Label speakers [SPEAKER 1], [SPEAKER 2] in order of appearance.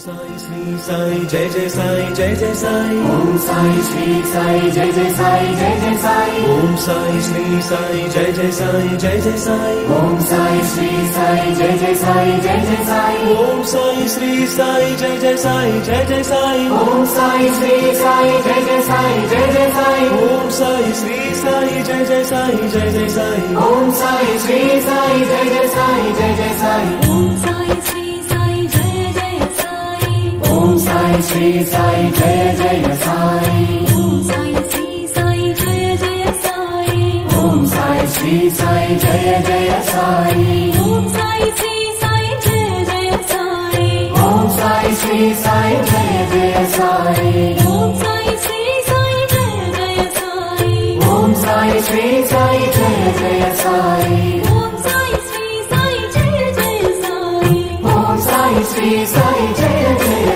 [SPEAKER 1] Sai Shri Sai Jai Jai Sai Jai Jai Sai Om
[SPEAKER 2] Sai Shri Sai Jai Jai Sai Jai Jai Sai
[SPEAKER 1] Om Sai Shri Sai Jai Jai
[SPEAKER 2] Sai
[SPEAKER 1] Jai Jai Sai Om
[SPEAKER 2] Sai Shri Sai Jai Jai Sai Jai Jai Sai
[SPEAKER 1] Om Sai Shri Sai Jai Jai Sai Jai Jai Sai
[SPEAKER 2] Om Sai Shri Sai Jai Jai Sai Jai Jai Sai Sai Shri Sai Jai Jai Sai
[SPEAKER 3] Om Sai Shri Sai Jai Jai Sai
[SPEAKER 2] Om Sai Shri Sai Jai Jai Sai
[SPEAKER 3] Om Sai Shri Sai Jai Jai Sai
[SPEAKER 2] Om Sai Shri Sai Jai Jai Sai
[SPEAKER 3] Om Sai
[SPEAKER 2] Shri Sai Jai Jai Sai
[SPEAKER 3] Om Sai Shri Sai Jai Jai Sai
[SPEAKER 2] Om Sai Shri Sai Jai Jai